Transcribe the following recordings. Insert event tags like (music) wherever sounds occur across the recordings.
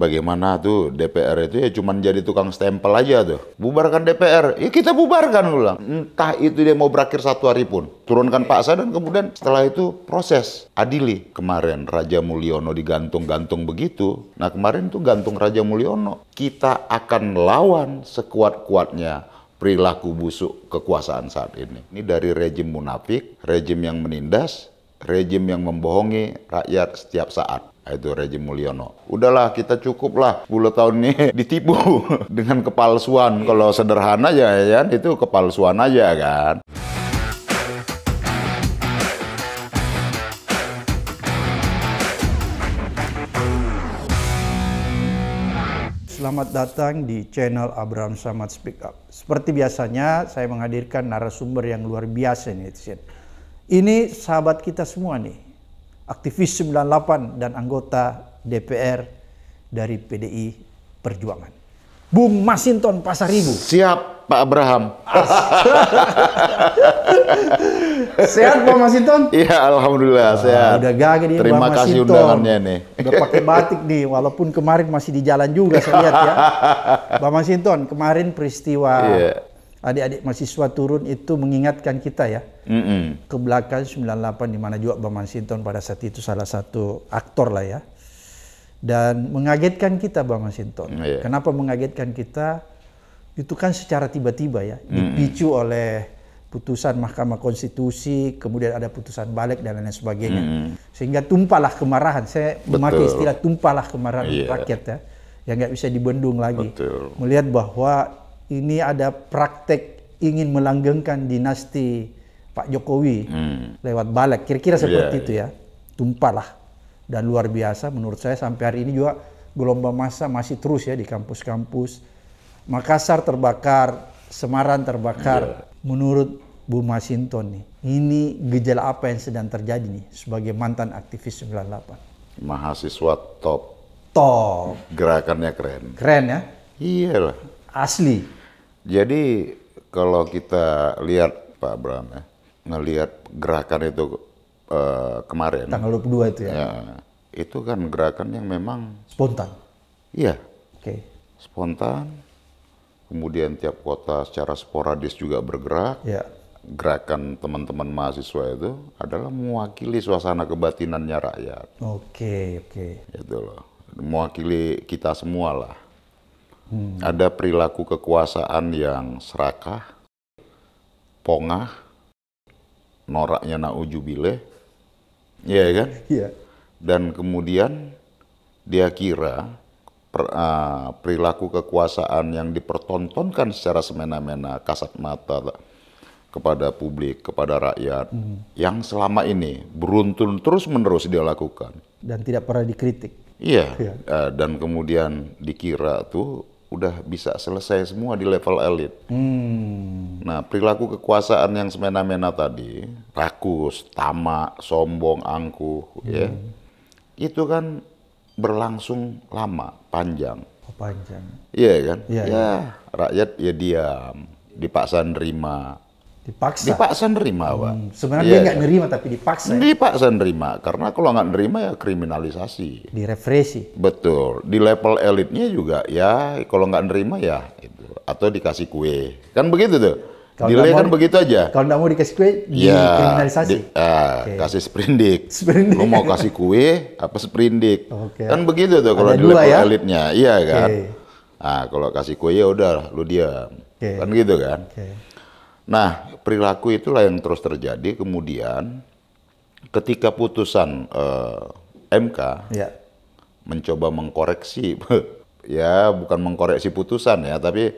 bagaimana tuh DPR itu ya cuman jadi tukang stempel aja tuh. Bubarkan DPR, ya kita bubarkan ulang. Entah itu dia mau berakhir satu hari pun. Turunkan paksa dan kemudian setelah itu proses adili. Kemarin Raja Mulyono digantung-gantung begitu. Nah kemarin tuh gantung Raja Mulyono. Kita akan lawan sekuat-kuatnya perilaku busuk kekuasaan saat ini. Ini dari rejim munafik, rejim yang menindas, rejim yang membohongi rakyat setiap saat. Itu rejim Mulyono. Udahlah kita cukuplah 10 tahun ini (laughs) ditipu (laughs) dengan kepalsuan. Kalau sederhana aja ya kan, itu kepalsuan aja kan. Selamat datang di channel Abraham Samad Speak Up. Seperti biasanya, saya menghadirkan narasumber yang luar biasa nih. Ini sahabat kita semua nih, aktivis 98 dan anggota DPR dari PDI Perjuangan. Bung Masinton Pasaribu. Siap Pak Abraham. (laughs) Sehat Bang Masinton? Iya Alhamdulillah sehat. Udah gagah nih Terima Bang kasih Masinton. undangannya nih. Udah pakai batik nih, walaupun kemarin masih di jalan juga saya lihat ya. Bang Masinton, kemarin peristiwa Iya. adik-adik mahasiswa turun itu mengingatkan kita ya Mm-mm. ke belakang 98 di mana juga Bang Masinton pada saat itu salah satu aktor lah ya. Dan mengagetkan kita Bang Masinton. Iya. Kenapa mengagetkan kita? Itu kan secara tiba-tiba ya, dipicu oleh putusan Mahkamah Konstitusi, kemudian ada putusan balik dan lain sebagainya. Sehingga tumpahlah kemarahan. Saya memakai Betul. istilah tumpahlah kemarahan Iya. rakyat ya. Yang nggak bisa dibendung lagi. Betul. Melihat bahwa ini ada praktek ingin melanggengkan dinasti Pak Jokowi lewat balik. Kira-kira seperti Iya, itu ya. Tumpahlah. Dan luar biasa menurut saya sampai hari ini juga gelombang massa masih terus ya di kampus-kampus. Makassar terbakar, Semarang terbakar. Iya. Menurut Bu Masinton nih, ini gejala apa yang sedang terjadi nih sebagai mantan aktivis 98? Mahasiswa top. Top. Gerakannya keren. Keren ya. Iya lah. Asli. Jadi kalau kita lihat Pak Abraham ya, ngelihat gerakan itu eh, kemarin, Tanggal 22 itu ya. ya, itu kan gerakan yang memang, Spontan. iya, Oke. spontan. Kemudian tiap kota secara sporadis juga bergerak. Ya. Gerakan teman-teman mahasiswa itu adalah mewakili suasana kebatinannya rakyat, Oke, oke. gitu loh. Mewakili kita semua lah. Ada perilaku kekuasaan yang serakah, pongah, noraknya naujubileh, iya kan? Iya. Dan kemudian dia kira per- ah, perilaku kekuasaan yang dipertontonkan secara semena-mena, kasat mata kepada publik, kepada rakyat, yang selama ini beruntun terus-menerus dia lakukan. Dan tidak pernah dikritik. Iya, Iya. eh, dan kemudian dikira tuh udah bisa selesai semua di level elit. Hmm. Nah, perilaku kekuasaan yang semena-mena tadi, rakus, tamak, sombong, angkuh, ya, itu kan berlangsung lama, panjang. Oh, panjang. Iya kan? Iya, ya, rakyat ya diam, dipaksa nerima. Dipaksa. Dipaksa nerima, Pak. Hmm, Sebenarnya Iya. dia nggak nerima tapi dipaksa. ya. Dipaksa nerima, karena kalau nggak nerima ya kriminalisasi. Direfresi. Betul. Di level elitnya juga ya kalau nggak nerima ya itu atau dikasih kue. Kan begitu tuh. Kalau Delay nggak kan mau- begitu aja. Kalau nggak mau dikasih kue, Ya, dikriminalisasi. di- ah, kasih sprindik. Sprindik. Lu mau kasih kue apa sprindik? Oke. Kan begitu tuh kalau di level ya? elitnya. Iya kan? Oke. Ah, kalau kasih kue ya udah lu diam. Oke. Kan gitu kan? Oke. Nah, perilaku itulah yang terus terjadi. Kemudian ketika putusan eh, MK Ya. mencoba mengkoreksi (laughs) ya bukan mengkoreksi putusan ya tapi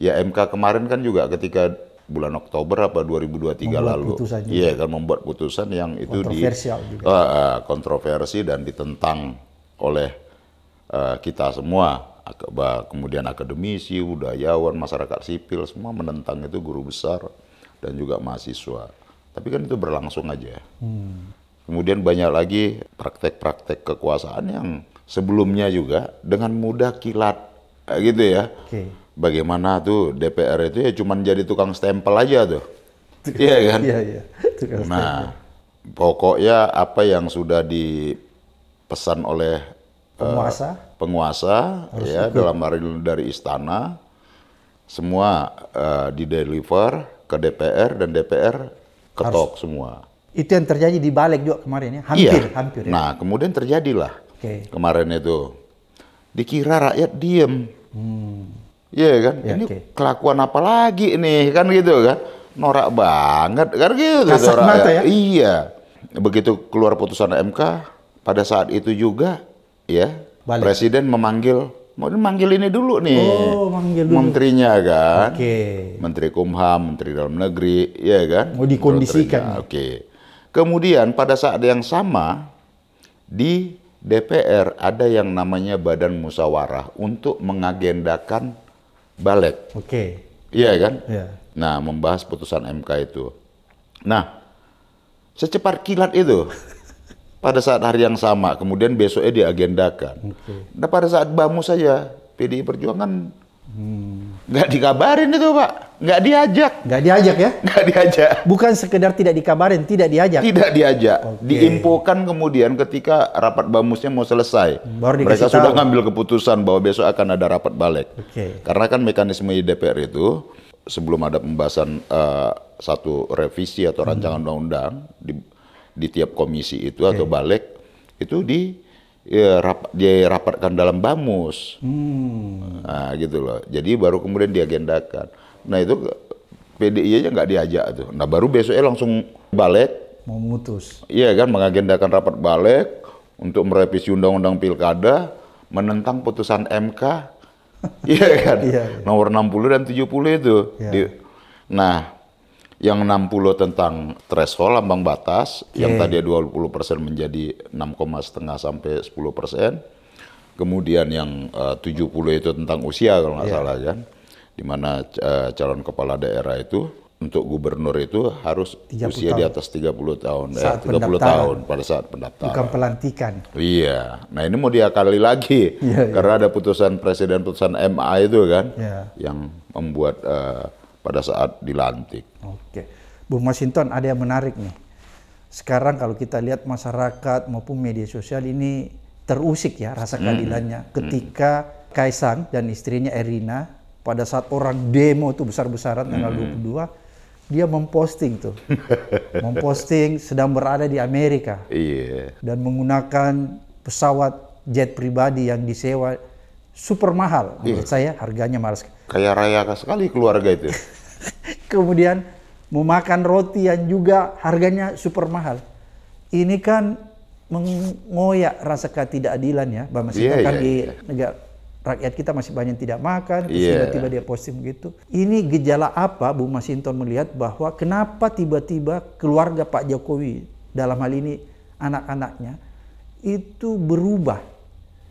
ya MK kemarin kan juga ketika bulan Oktober apa 2023 Membuat lalu iya kan membuat putusan yang itu di Kontroversial juga. Ah, kontroversi dan ditentang oleh eh, kita semua kemudian akademisi budayawan masyarakat sipil semua menentang itu guru besar dan juga mahasiswa tapi kan itu berlangsung aja Hmm. Kemudian banyak lagi praktek-praktek kekuasaan yang sebelumnya juga dengan mudah kilat gitu ya. Oke. Bagaimana tuh DPR itu ya cuman jadi tukang stempel aja tuh. Iya kan? Iya, iya. Tukang Nah, pokoknya apa yang sudah dipesan oleh eh, Penguasa. penguasa ya dalam hal dari istana semua eh, di deliver ke DPR dan DPR ketok semua. Itu yang terjadi di balik juga kemarin ya. Hampir, iya. hampir ya. Nah, kemudian terjadilah Oke. kemarin itu. Dikira rakyat diem. Iya kan? Ya, ini oke. kelakuan apa lagi nih? Kan gitu kan? Norak banget kan gitu. Kasat mata ya? Iya. Begitu keluar putusan MK, pada saat itu juga ya Balik. presiden memanggil mau manggil ini dulu nih. Oh, manggil dulu. Menterinya kan. Oke. Menteri Kumham, Menteri Dalam Negeri, ya kan? Mau dikondisikan. Menterinya, Oke. Kemudian pada saat yang sama di DPR ada yang namanya Badan Musyawarah untuk mengagendakan balik, Oke. iya kan? Ya. Nah, membahas putusan MK itu. Nah, secepat kilat itu (laughs) pada saat hari yang sama, kemudian besoknya diagendakan. Nah, pada saat bamu saja PDI Perjuangan nggak dikabarin itu pak, nggak diajak, Nggak diajak ya? nggak diajak, Bukan sekedar tidak dikabarin, tidak diajak. tidak diajak, Oke. diinfokan kemudian ketika rapat bamusnya mau selesai, Baru mereka dikasih sudah tahu. ngambil keputusan bahwa besok akan ada rapat balik. Oke. Karena kan mekanisme di DPR itu sebelum ada pembahasan eh, satu revisi atau Hmm. rancangan undang-undang di, di tiap komisi itu atau balik itu di ya, rap, dirapatkan dalam bamus. Hmm. Nah, gitu loh. Jadi baru kemudian diagendakan. Nah, itu PDI aja nggak diajak tuh. Nah, baru besoknya langsung balik Mau mutus. Iya kan mengagendakan rapat balik untuk merevisi undang-undang pilkada menentang putusan MK. (laughs) Iya kan? Iya, iya. Nomor 60 dan 70 itu. Iya. Di- nah, yang 60 tentang threshold ambang batas, yang Oke. tadi 20% menjadi 6,5 sampai 10%. Kemudian yang eh, 70 itu tentang usia kalau nggak Iya. salah kan. Di mana eh, calon kepala daerah itu untuk gubernur itu harus 30 usia di tahun. atas 30 tahun, eh, Saat 30 pendaftaran. tahun pada saat pendaftaran. Bukan pelantikan. Iya, nah ini mau diakali lagi Iya, iya. karena ada putusan presiden putusan MA itu kan Iya. yang membuat eh, pada saat dilantik. Oke. Bung Masinton, ada yang menarik nih. Sekarang kalau kita lihat masyarakat maupun media sosial ini terusik ya rasa keadilannya ketika Kaisang dan istrinya Erina pada saat orang demo tuh besar-besaran tanggal 22 dia memposting tuh. (laughs) memposting sedang berada di Amerika Iya, dan menggunakan pesawat jet pribadi yang disewa super mahal menurut saya harganya mahal sekali. kayak raya sekali keluarga itu. (laughs) Kemudian mau makan roti yang juga harganya super mahal. Ini kan mengoyak rasa ketidakadilan ya, Bang Mas. Iya, kan iya, di iya. negara rakyat kita masih banyak yang tidak makan, terus Iya. tiba-tiba dia posting begitu. Ini gejala apa Bu Masinton melihat bahwa kenapa tiba-tiba keluarga Pak Jokowi dalam hal ini anak-anaknya itu berubah.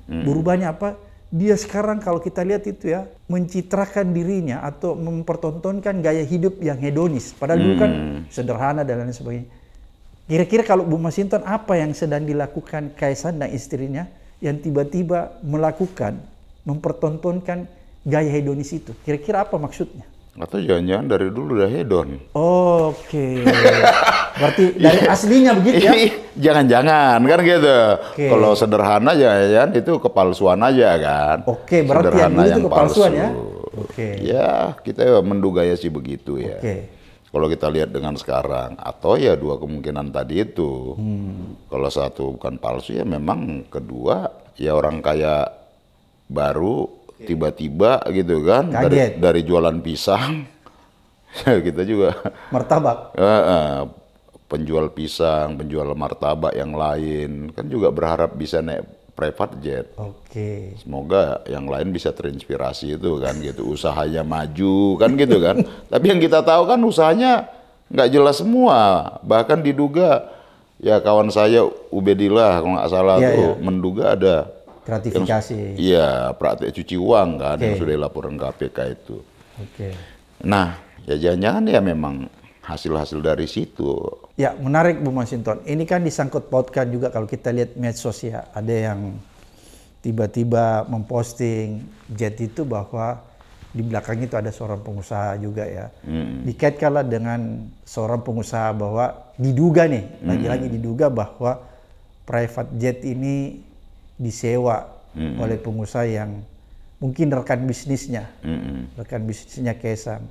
Hmm. Berubahnya apa? Dia sekarang kalau kita lihat itu ya mencitrakan dirinya atau mempertontonkan gaya hidup yang hedonis. Padahal dulu kan Hmm. sederhana dan lain sebagainya. Kira-kira kalau Bu Masinton apa yang sedang dilakukan Kaisang dan istrinya yang tiba-tiba melakukan, mempertontonkan gaya hedonis itu? Kira-kira apa maksudnya? Atau jangan-jangan dari dulu udah hedon. Oke. (laughs) Berarti dari aslinya begitu ya? Jangan-jangan kan gitu. Oke. Kalau sederhana jangan itu kepalsuan aja kan. Oke, berarti yang Sederhana dulu itu kepalsuan ya? Oke. Ya, kita menduganya sih begitu ya. Oke. Kalau kita lihat dengan sekarang, atau ya dua kemungkinan tadi itu. Hmm. Kalau satu bukan palsu ya memang kedua ya orang kaya baru tiba-tiba gitu kan dari Kaget. dari jualan pisang. (laughs) kita juga Martabak. penjual pisang, penjual martabak yang lain kan juga berharap bisa naik private jet. Oke. Semoga yang lain bisa terinspirasi itu kan gitu, usahanya maju kan gitu kan. (laughs) Tapi yang kita tahu kan usahanya nggak jelas semua, bahkan diduga ya kawan saya Ubedillah kalau nggak salah Iya, tuh iya. menduga ada Gratifikasi. iya praktek cuci uang kan yang Oke. sudah dilaporkan KPK itu. Oke. Nah ya jangan-jangan ya memang hasil-hasil dari situ. Ya, menarik Bu Masinton. Ini kan disangkut pautkan juga kalau kita lihat medsos ya. Ada yang tiba-tiba memposting jet itu bahwa di belakang itu ada seorang pengusaha juga ya. Dikaitkanlah dengan seorang pengusaha bahwa diduga nih, lagi-lagi diduga bahwa private jet ini disewa oleh pengusaha yang mungkin rekan bisnisnya, Mm-mm. rekan bisnisnya Kaisang.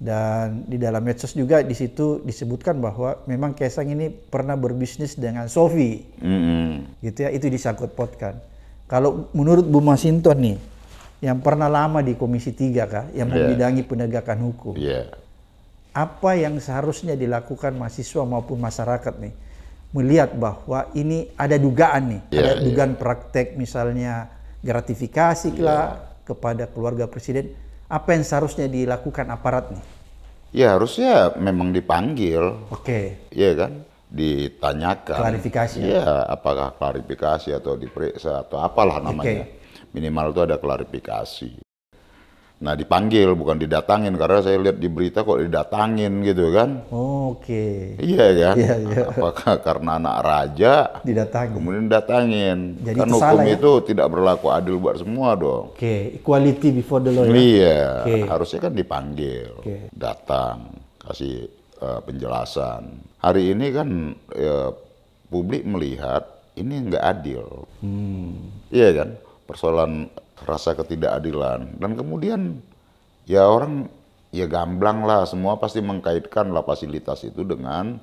Dan di dalam medsos juga di situ disebutkan bahwa memang Kaisang ini pernah berbisnis dengan Sofi, Mm-mm. gitu ya. Itu disangkut potkan. Kalau menurut Bu Masinton nih, yang pernah lama di Komisi 3 kah, yang membidangi penegakan hukum, Iya. apa yang seharusnya dilakukan mahasiswa maupun masyarakat nih melihat bahwa ini ada dugaan nih, Iya, ada iya. dugaan praktek misalnya gratifikasi Iya. lah kepada keluarga presiden, apa yang seharusnya dilakukan aparat nih? Ya harusnya memang dipanggil, Oke, Iya kan? Ditanyakan. Klarifikasi ya? Iya, apakah klarifikasi atau diperiksa atau apalah namanya. Minimal itu ada klarifikasi. Nah dipanggil bukan didatangin karena saya lihat di berita kok didatangin gitu kan. oke, Iya kan? Iya, iya. (laughs) Apakah karena anak raja didatangi. kemudian datangin. Jadi kan itu hukum salah ya? itu tidak berlaku adil buat semua dong. Oke, equality before the law ya. Iya, Oke. harusnya kan dipanggil, Oke. datang, kasih eh, penjelasan. Hari ini kan ya, publik melihat ini nggak adil, Hmm. iya kan? Persoalan rasa ketidakadilan dan kemudian ya orang ya gamblang lah, semua pasti mengkaitkan lah fasilitas itu dengan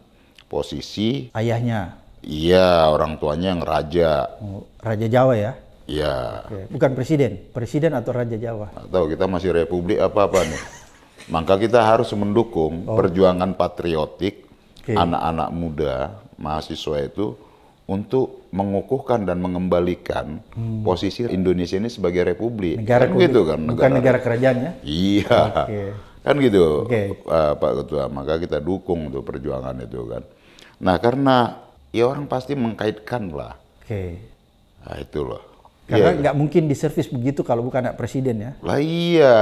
posisi, Ayahnya, iya orang tuanya yang raja, oh, Raja Jawa ya. iya. Oke, Bukan presiden, presiden atau Raja Jawa. atau kita masih republik apa apa nih. (laughs) Maka kita harus mendukung perjuangan patriotik anak-anak muda, mahasiswa itu untuk mengukuhkan dan mengembalikan posisi Indonesia ini sebagai republik. Negara kan gitu kan bukan negara kerajaan ya. Iya. Oke. Kan gitu, Oke. eh, Pak Ketua. Maka kita dukung tuh perjuangan itu kan. Nah, karena ya orang pasti mengkaitkan lah. Oke. Nah, itu loh. Karena Iya. nggak mungkin diservis begitu kalau bukan anak presiden ya. Lah iya.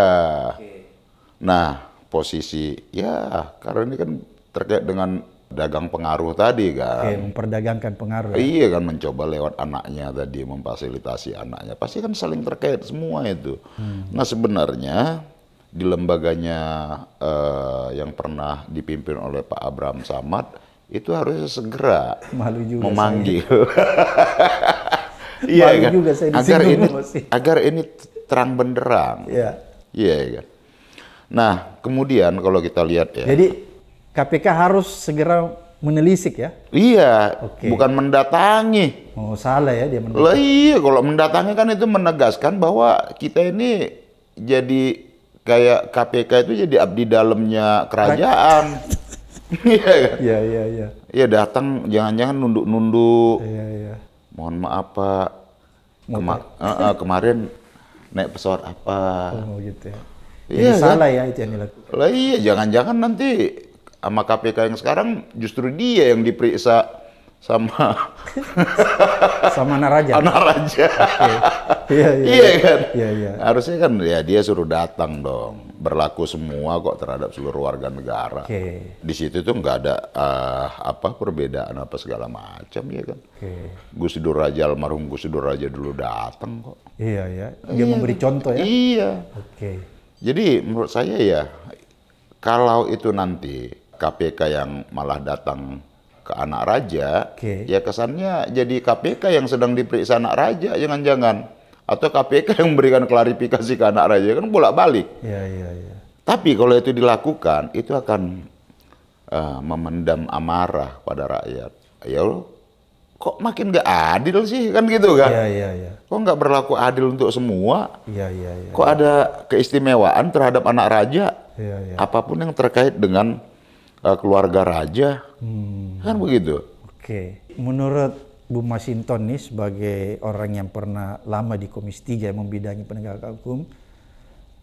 Nah, posisi ya karena ini kan terkait dengan dagang pengaruh tadi Oke, kan. memperdagangkan pengaruh. ya. Iya kan mencoba lewat anaknya tadi memfasilitasi anaknya. Pasti kan saling terkait semua itu. Nah, sebenarnya di lembaganya eh, yang pernah dipimpin oleh Pak Abraham Samad itu harusnya segera Malu juga memanggil. (laughs) Iya kan? juga saya agar ini masih. agar ini terang benderang. Iya. Iya kan. Nah, kemudian kalau kita lihat ya. Jadi KPK harus segera menelisik ya. iya, Oke. bukan mendatangi. Oh salah ya dia. Lah iya, kalau mendatangi kan itu menegaskan bahwa kita ini jadi kayak KPK itu jadi abdi dalamnya kerajaan. (laughs) Iya kan? Iya iya iya. Iya datang jangan-jangan nunduk-nunduk. Iya iya. Mohon maaf Pak. Kema- eh, eh, kemarin naik pesawat apa? Oh gitu ya. Iya, Jadi salah ya itu yang dilakukan. Lah iya, jangan-jangan nanti sama KPK yang sekarang justru dia yang diperiksa sama (laughs) Sama Naraja. anak raja. Iya iya. iya kan? Iya iya. Harusnya kan ya dia suruh datang dong. Berlaku semua kok terhadap seluruh warga negara. Oke. Di situ tuh nggak ada eh, apa perbedaan apa segala macam ya kan. Oke. Gus Dur Raja almarhum Gus Dur Raja dulu datang kok. Iya ya. Dia memberi contoh ya. Iya. Oke. Jadi menurut saya ya kalau itu nanti KPK yang malah datang ke anak raja, Oke. ya kesannya jadi KPK yang sedang diperiksa anak raja, jangan-jangan atau KPK yang memberikan klarifikasi ke anak raja kan bolak-balik. Iya iya iya. Tapi kalau itu dilakukan, itu akan eh, memendam amarah pada rakyat. Ya kok makin gak adil sih kan gitu kan? Iya iya iya. Kok nggak berlaku adil untuk semua? Iya iya iya. Kok ada keistimewaan terhadap anak raja? Iya iya. Apa pun yang terkait dengan uh, keluarga raja, Hmm. kan begitu? Oke. Menurut Bu Masinton nih sebagai orang yang pernah lama di Komisi 3 yang membidangi penegakan hukum,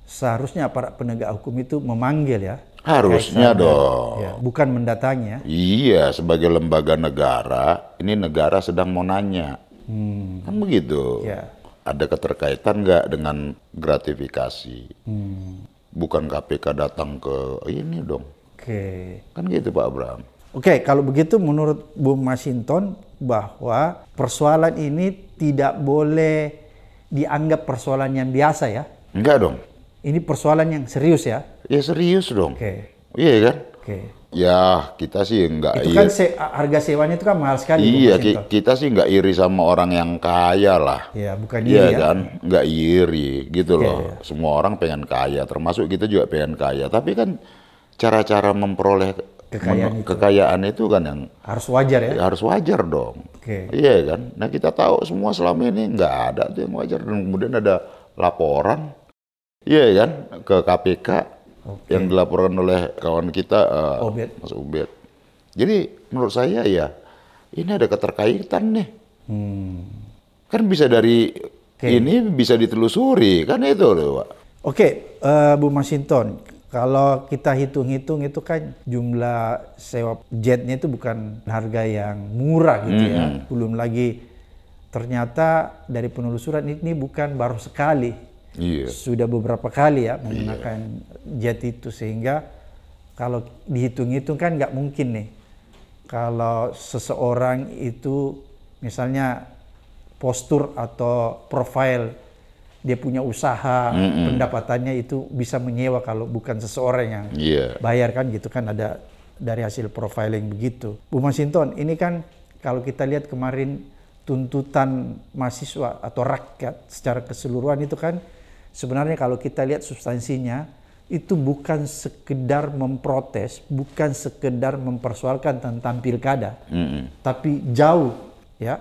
seharusnya aparat penegak hukum itu memanggil ya. Harusnya dong. Ya, bukan mendatangi ya. Iya, sebagai lembaga negara, ini negara sedang mau nanya, Hmm. kan begitu? Ya. Ada keterkaitan nggak dengan gratifikasi? Hmm. Bukan KPK datang ke ini dong, Oke. kan gitu Pak Abraham? Oke, kalau begitu menurut Bu Masinton bahwa persoalan ini tidak boleh dianggap persoalan yang biasa ya. Enggak dong, Ini persoalan yang serius ya. ya serius dong. Oke. Iya kan? Oke. Ya, kita sih nggak Itu iri. kan se- harga sewanya itu kan mahal sekali. Bung Iya, ki- kita sih nggak iri sama orang yang kaya lah. Ya, bukan Iya iri ya. kan, nggak iri gitu Oke, loh. Semua orang pengen kaya, termasuk kita juga pengen kaya. Tapi kan cara-cara memperoleh Kekayaan itu. kekayaan itu kan yang Harus wajar ya. ya harus wajar dong. Oke. Iya kan. Nah kita tahu semua selama ini nggak ada tuh yang wajar dan kemudian ada laporan, iya kan, ke KPK Oke. yang dilaporkan oleh kawan kita eh, Obed. Mas Ubed. Jadi menurut saya ya ini ada keterkaitan nih. Hmm. Kan bisa dari Oke. ini bisa ditelusuri kan itu loh, Pak. Oke, eh, Bu Masinton, kalau kita hitung-hitung itu kan jumlah sewa jetnya itu bukan harga yang murah gitu ya. Belum lagi ternyata dari penelusuran ini bukan baru sekali, Iya. sudah beberapa kali ya menggunakan jet itu. Sehingga kalau dihitung-hitung kan nggak mungkin nih. Kalau seseorang itu misalnya postur atau profil dia punya usaha pendapatannya itu bisa menyewa kalau bukan seseorang yang Iya. bayar kan gitu kan ada dari hasil profiling begitu. Bu Masinton, ini kan kalau kita lihat kemarin tuntutan mahasiswa atau rakyat secara keseluruhan itu kan sebenarnya kalau kita lihat substansinya itu bukan sekedar memprotes, bukan sekedar mempersoalkan tentang pilkada, Mm-mm. tapi jauh ya.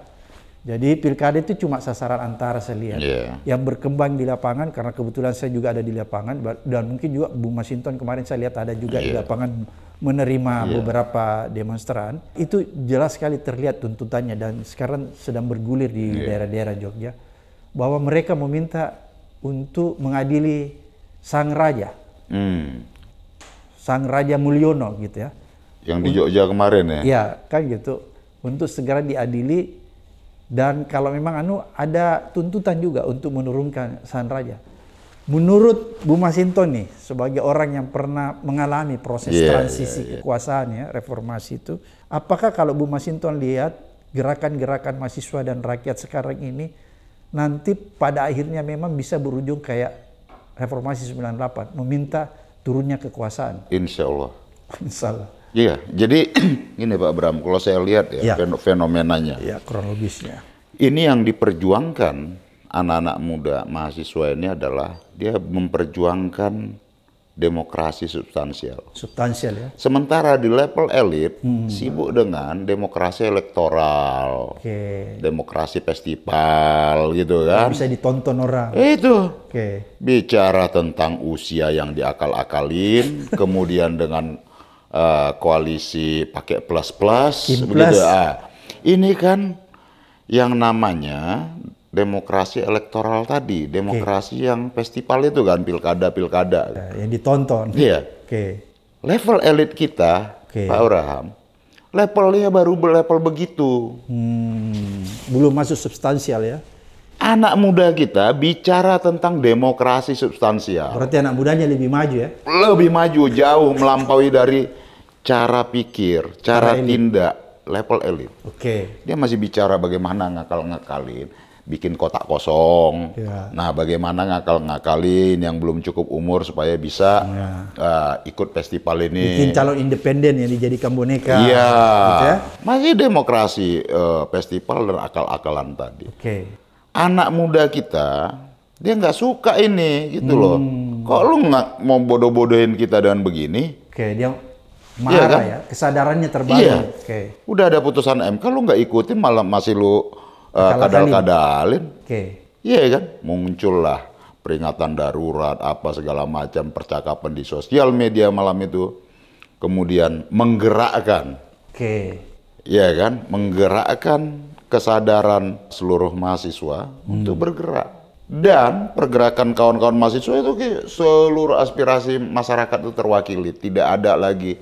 Jadi pilkada itu cuma sasaran antara saya lihat Iya. yang berkembang di lapangan karena kebetulan saya juga ada di lapangan dan mungkin juga Bu Masinton kemarin saya lihat ada juga di lapangan menerima beberapa demonstran itu jelas sekali terlihat tuntutannya dan sekarang sedang bergulir di daerah-daerah Jogja bahwa mereka meminta untuk mengadili sang raja Hmm. sang raja Mulyono gitu ya Yang di Jogja kemarin ya. Iya, kan gitu. Untuk segera diadili dan kalau memang anu ada tuntutan juga untuk menurunkan sang raja. Menurut Bu Masinton nih sebagai orang yang pernah mengalami proses Iya, transisi kekuasaan ya, reformasi itu, apakah kalau Bu Masinton lihat gerakan-gerakan mahasiswa dan rakyat sekarang ini nanti pada akhirnya memang bisa berujung kayak reformasi 98 meminta turunnya kekuasaan. Insya Allah. (laughs) Salah. Iya, jadi (clears throat) ini Pak Bram, kalau saya lihat ya Iya. fen- fenomenanya. Ya, kronologisnya. Ini yang diperjuangkan anak-anak muda mahasiswa ini adalah dia memperjuangkan demokrasi substansial. Substansial ya. Sementara di level elit Hmm. sibuk dengan demokrasi elektoral, Oke. demokrasi festival gitu kan. Bisa ditonton orang. Itu Oke. bicara tentang usia yang diakal-akalin, (laughs) kemudian dengan eh, koalisi pakai plus-plus, begitu. plus. Ah, ini kan yang namanya demokrasi elektoral tadi, demokrasi yang festival itu kan pilkada-pilkada. Ya, yang ditonton. Iya. Oke. Level elit kita, Oke. Pak Abraham, levelnya baru level begitu. Hmm, belum masuk substansial ya. Anak muda kita bicara tentang demokrasi substansial. Berarti anak mudanya lebih maju ya. lebih maju jauh melampaui dari cara pikir, cara tindak level elit. Oke. Dia masih bicara bagaimana ngakal-ngakalin, bikin kotak kosong. Ya. Nah, bagaimana ngakal-ngakalin yang belum cukup umur supaya bisa uh, ikut festival ini. Bikin calon independen yang dijadikan boneka. Iya, Gitu ya. masih demokrasi uh, festival dan akal-akalan tadi. Oke. anak muda kita dia nggak suka ini gitu loh. Hmm. Kok lu nggak mau bodoh-bodohin kita dengan begini? Oke, dia Iya marah kan? ya. Kesadarannya terbangun. Iya. Oke. Udah ada putusan MK lu nggak ikutin malah masih lu uh, kadal-kadalin. Oke. Iya kan? Muncullah peringatan darurat apa segala macam percakapan di sosial media malam itu. Kemudian menggerakkan Oke. Iya kan, menggerakkan kesadaran seluruh mahasiswa untuk bergerak. Dan pergerakan kawan-kawan mahasiswa itu seluruh aspirasi masyarakat itu terwakili. Tidak ada lagi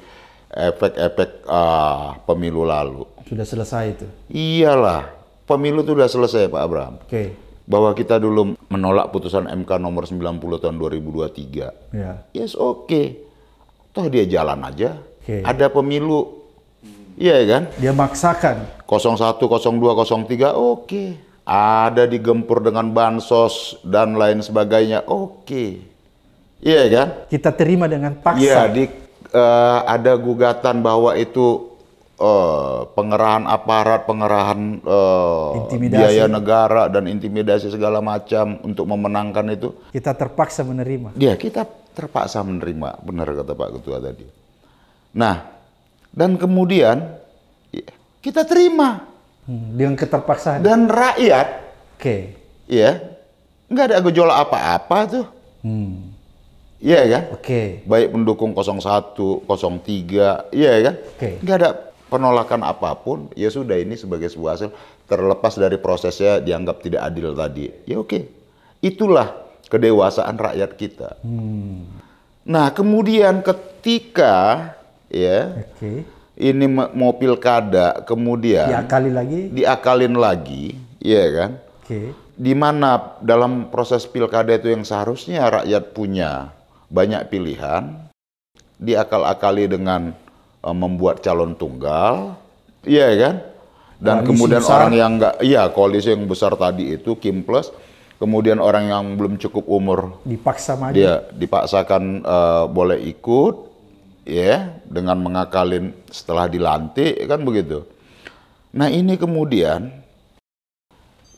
efek-efek ah, pemilu lalu. Sudah selesai itu. Iyalah, pemilu itu sudah selesai Pak Abraham. Oke. Bahwa kita dulu menolak putusan MK nomor 90 tahun 2023. Ya. Yes, oke. Toh dia jalan aja. Oke. Ada pemilu. Iya kan? Dia maksakan. 01, 02, 03, oke. Ada digempur dengan bansos dan lain sebagainya, oke. Iya kan? Kita terima dengan paksa. Iya, di eh, ada gugatan bahwa itu eh, pengerahan aparat, pengerahan Intimidasi. biaya negara dan intimidasi segala macam untuk memenangkan itu. Kita terpaksa menerima. Ya, kita terpaksa menerima, benar kata Pak Ketua tadi. Nah, dan kemudian ya, kita terima Hmm, dengan keterpaksaan. dan rakyat Oke. ya nggak ada gejolak apa-apa tuh. Hmm, Iya kan? Oke. Baik pendukung 01, 03, iya kan? Oke. Nggak ada penolakan apa pun, ya sudah ini sebagai sebuah hasil terlepas dari prosesnya dianggap tidak adil tadi. Ya oke. Itulah kedewasaan rakyat kita. Hmm, Nah, kemudian ketika ya Oke. ini mau pilkada, kemudian kali lagi. diakalin lagi, ya kan? Oke. Di mana dalam proses pilkada itu yang seharusnya rakyat punya banyak pilihan, diakal-akali dengan eh, membuat calon tunggal, iya kan? Dan Koalisi kemudian besar. orang yang enggak, iya koalisi yang besar tadi itu Kim Plus, kemudian orang yang belum cukup umur Dipaksa maju. dia dipaksakan eh, boleh ikut ya dengan mengakalin setelah dilantik kan begitu. Nah ini kemudian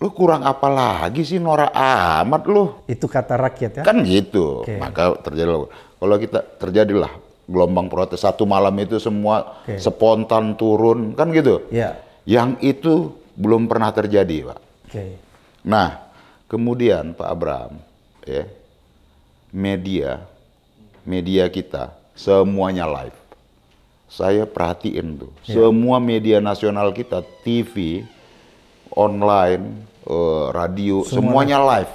lu kurang apa lagi sih norak amat lu Itu kata rakyat ya. kan gitu Oke. maka terjadi kalau kita terjadilah gelombang protes satu malam itu semua Oke. spontan turun kan gitu Ya. yang itu belum pernah terjadi pak Oke. Nah, kemudian Pak Abraham, ya, media, media kita semuanya live. Saya perhatiin tuh, semua media nasional kita, TV, online, eh, radio, Semua semuanya live.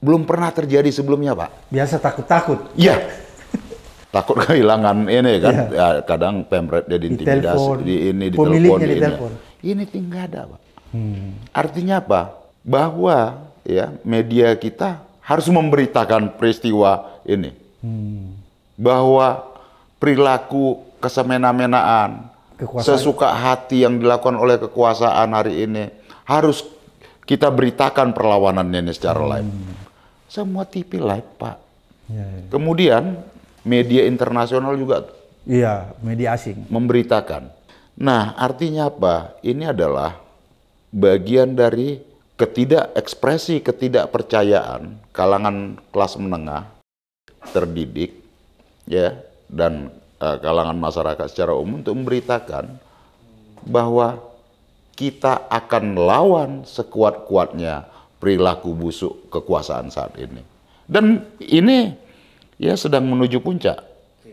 Belum pernah terjadi sebelumnya, Pak. Biasa takut-takut. Iya. (laughs) Takut kehilangan ini kan, ya, kadang pemret dia diintimidasi, Ditelepon, di ini, di telepon, di ini. Ini tinggal ada, Pak. Hmm. Artinya apa? Bahwa ya media kita harus memberitakan peristiwa ini. Hmm. Bahwa perilaku kesemena-menaan, sesuka hati yang dilakukan oleh kekuasaan hari ini harus kita beritakan perlawanannya ini secara live. Semua TV live, Pak. Ya, ya. Kemudian media internasional juga Iya, media asing. memberitakan. Nah, artinya apa? Ini adalah bagian dari ketidakekspresi, ketidakpercayaan kalangan kelas menengah terdidik ya dan eh, kalangan masyarakat secara umum untuk memberitakan bahwa kita akan lawan sekuat-kuatnya perilaku busuk kekuasaan saat ini. Dan ini ya sedang menuju puncak,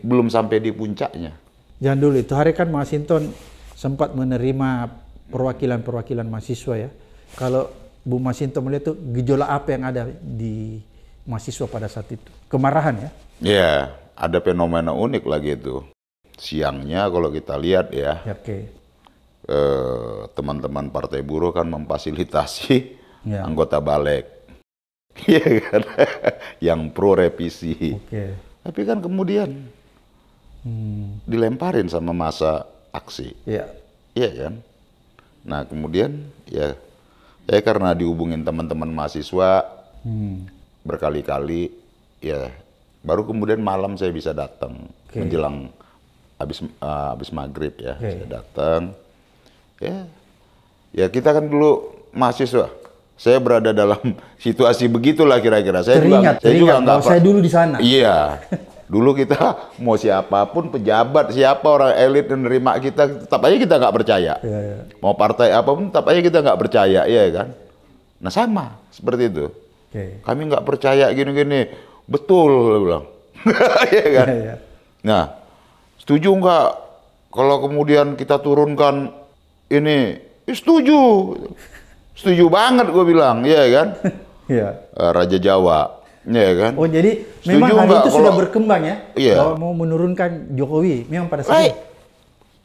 belum sampai di puncaknya. Jangan dulu itu hari kan Masinton sempat menerima perwakilan-perwakilan mahasiswa ya. Kalau Bu Masinton melihat itu gejolak apa yang ada di mahasiswa pada saat itu? Kemarahan ya? Ya, ada fenomena unik lagi itu. Siangnya kalau kita lihat ya, Ya, Eh, teman-teman Partai Buruh kan memfasilitasi Ya. anggota balik. (laughs) Iya kan? Yang pro revisi. Oke. Tapi kan kemudian Hmm. dilemparin sama masa aksi. Ya. Iya kan? Nah, kemudian ya saya karena dihubungin teman-teman mahasiswa Hmm. berkali-kali ya baru kemudian malam saya bisa datang Oke. menjelang habis eh, habis maghrib ya Oke. saya datang ya. Ya kita kan dulu mahasiswa. Saya berada dalam (laughs) situasi begitulah kira-kira. Saya Teringat, juga saya juga teringat nggak bahwa saya dulu di sana. iya. (laughs) Dulu kita (laughs) mau siapa pun pejabat siapa orang elit yang nerima kita tetap aja kita nggak percaya. Ya, ya. mau partai apa pun tetap aja kita nggak percaya iya kan? Nah sama seperti itu. Oke. kami nggak percaya gini-gini. Betul dia bilang. Iya kan? Ya, ya. nah setuju nggak kalau kemudian kita turunkan ini "Eh, setuju setuju banget gue bilang iya kan (laughs) Ya. Raja Jawa iya kan Oh jadi Setuju memang hari itu sudah kalau- berkembang ya? Iya. Bahwa mau menurunkan Jokowi. Memang pada saat itu.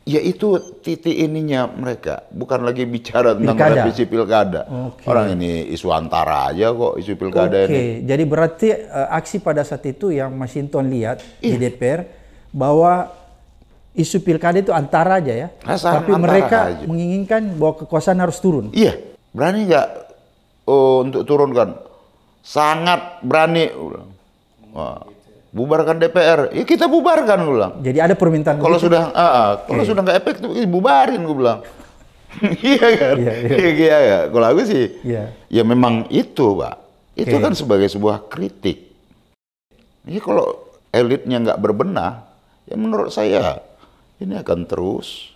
Ya itu titik ininya mereka, bukan lagi bicara tentang Pilkada. revisi pilkada. Oke. Orang ini isu antara aja kok isu pilkada Oke, ini. jadi berarti eh, aksi pada saat itu yang Masinton lihat Iya. di DPR bahwa isu pilkada itu antara aja ya. Asal Tapi antara mereka aja. menginginkan bahwa kekuasaan harus turun. Iya, berani nggak oh, untuk turunkan? Sangat berani. Wah, bubarkan DPR. Ya kita bubarkan, gue bilang. Jadi ada permintaan Kalau begitu? sudah, ah, ah, kalau sudah nggak efektif, bubarin, gue bilang. (laughs) iya kan? Iya, iya. (laughs) Iya, iya, iya. Kalau aku sih, Iya. ya memang itu, Pak. Itu Oke. kan sebagai sebuah kritik. Ini kalau elitnya nggak berbenah, ya menurut saya ini akan terus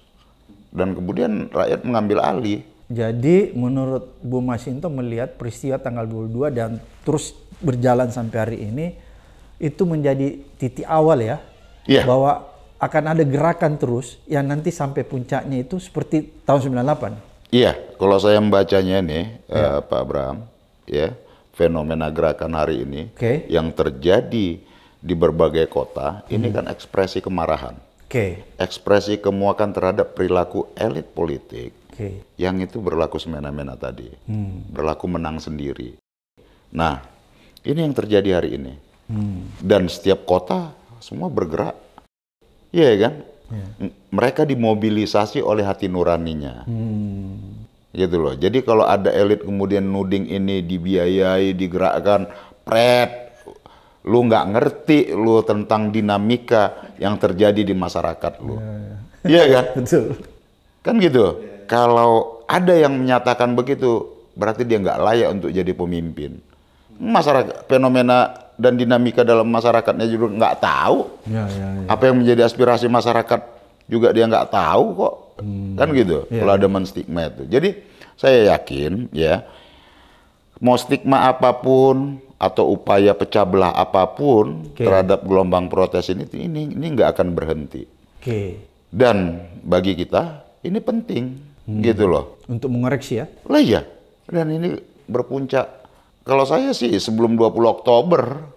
dan kemudian rakyat mengambil alih. Jadi menurut Bu Masinto melihat peristiwa tanggal 22 dan terus berjalan sampai hari ini itu menjadi titik awal ya Iya. bahwa akan ada gerakan terus yang nanti sampai puncaknya itu seperti tahun 98. Iya, kalau saya membacanya nih, Iya. eh, Pak Abraham, ya fenomena gerakan hari ini Oke. yang terjadi di berbagai kota, Hmm. ini kan ekspresi kemarahan, Oke. ekspresi kemuakan terhadap perilaku elit politik Oke. yang itu berlaku semena-mena tadi, Hmm. berlaku menang sendiri. Nah, ini yang terjadi hari ini, Hmm. dan setiap kota semua bergerak, iya kan? Iya. M- Mereka dimobilisasi oleh hati nuraninya. Hmm. gitu loh. Jadi kalau ada elit kemudian nuding ini dibiayai, digerakkan, pret, lu nggak ngerti lu tentang dinamika yang terjadi di masyarakat lu. Iya kan? (laughs) Betul. Kan gitu. Kalau ada yang menyatakan begitu, berarti dia nggak layak untuk jadi pemimpin. Masyarakat fenomena dan dinamika dalam masyarakatnya juga nggak tahu. Ya, ya, ya. Apa yang menjadi aspirasi masyarakat juga dia nggak tahu kok. Kan gitu. Iya. Kalau ada menstigma itu. Jadi saya yakin ya mau stigma apa pun atau upaya pecah belah apa pun Oke. terhadap gelombang protes ini ini ini nggak akan berhenti. Oke. Dan bagi kita ini penting gitu loh. Untuk mengoreksi ya. Lah iya. Dan ini berpuncak kalau saya sih sebelum 20 Oktober. (laughs)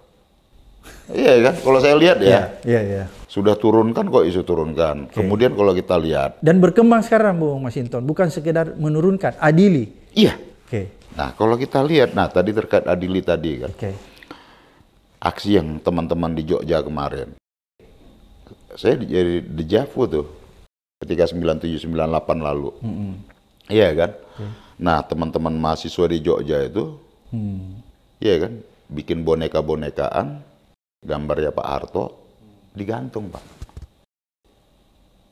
Iya kan? Kalau saya lihat ya, Iya, iya. sudah turunkan kok isu turunkan. Kemudian kalau kita lihat, Dan berkembang sekarang Bu Masinton, bukan sekedar menurunkan, adili. iya. Oke. Nah, kalau kita lihat, nah tadi terkait Adili tadi kan, Oke. aksi yang teman-teman di Jogja kemarin. Saya di- jadi dejavu tuh ketika 97 98 lalu. Iya kan? Nah, teman-teman mahasiswa di Jogja itu Hmm. Iya kan? Bikin boneka-bonekaan, gambarnya Pak Harto, digantung Pak.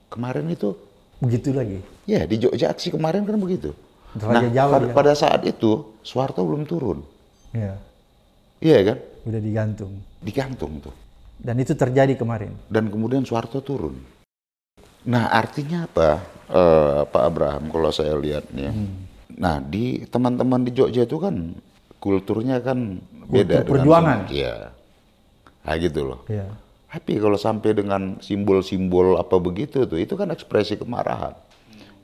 Kemarin itu, Begitu lagi. ya di Jogja aksi kemarin kan begitu. Nah, Jawa pada, ya. pada saat itu, Soeharto belum turun. Iya. Iya kan? Udah digantung. Digantung tuh. Dan itu terjadi kemarin. Dan kemudian Soeharto turun. Nah, artinya apa, eh, Pak Abraham, kalau saya lihatnya? Nah, di teman-teman di Jogja itu kan kulturnya kan beda. Kultur perjuangan. Iya. Nah, gitu loh. Iya. Tapi kalau sampai dengan simbol-simbol apa begitu tuh, itu kan ekspresi kemarahan.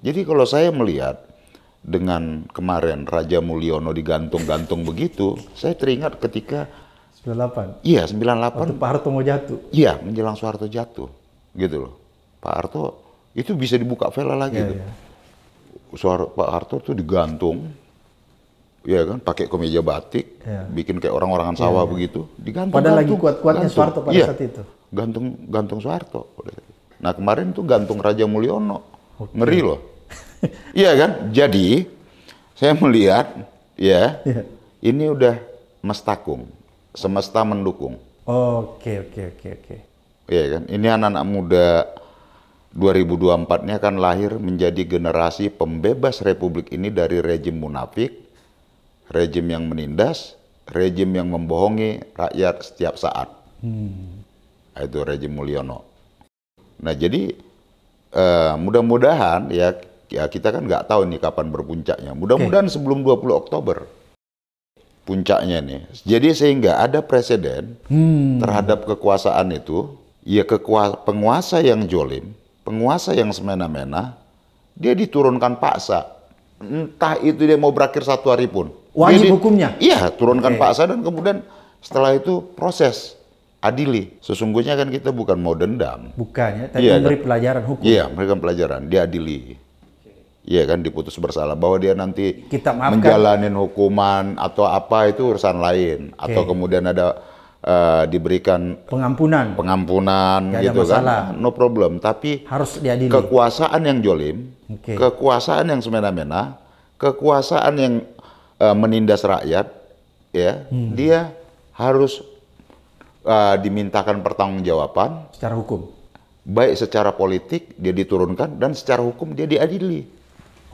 Jadi kalau saya melihat dengan kemarin Raja Mulyono digantung-gantung begitu, saya teringat ketika 98. iya 98 Waktu Pak Harto mau jatuh. iya menjelang Soeharto jatuh, gitu loh. Pak Harto itu bisa dibuka vela lagi Iya, tuh. iya. Soeharto, Pak Harto tuh digantung, ya kan, pakai kemeja batik, Iya. bikin kayak orang-orangan sawah begitu, digantung. Padahal lagi gantung, kuat-kuatnya gantung. Soeharto pada Iya, saat itu. Gantung, gantung Soeharto. Nah kemarin tuh gantung Raja Mulyono, ngeri loh. Iya kan? Jadi saya melihat, ya, Iya. ini udah mestakung, semesta mendukung. Oke, oke, oke, oke. Iya kan? Ini anak-anak muda 2024-nya akan lahir menjadi generasi pembebas republik ini dari rejim munafik, rejim yang menindas, rejim yang membohongi rakyat setiap saat. Nah, Itu rejim Mulyono. Nah jadi eh, mudah-mudahan ya, ya kita kan nggak tahu nih kapan berpuncaknya. Mudah-mudahan sebelum 20 Oktober puncaknya nih. Jadi sehingga ada presiden Hmm. terhadap kekuasaan itu, ya kekua penguasa yang jolim, penguasa yang semena-mena, dia diturunkan paksa. Entah itu dia mau berakhir satu hari pun. Wajib Dia hukumnya? Iya, turunkan Oke. paksa dan kemudian setelah itu proses adili. Sesungguhnya kan kita bukan mau dendam. Bukan ya, tapi Iya, memberi pelajaran hukum. Iya, mereka pelajaran, diadili. Iya kan diputus bersalah bahwa dia nanti Kita maafkan. menjalanin hukuman atau apa itu urusan lain atau Oke. kemudian ada eh, diberikan Pengampunan pengampunan ada gitu kan no problem tapi harus diadili. kekuasaan yang jolim Oke. kekuasaan yang semena-mena kekuasaan yang eh, menindas rakyat ya Hmm. dia harus uh, dimintakan pertanggungjawaban, secara hukum. baik secara politik dia diturunkan dan secara hukum dia diadili.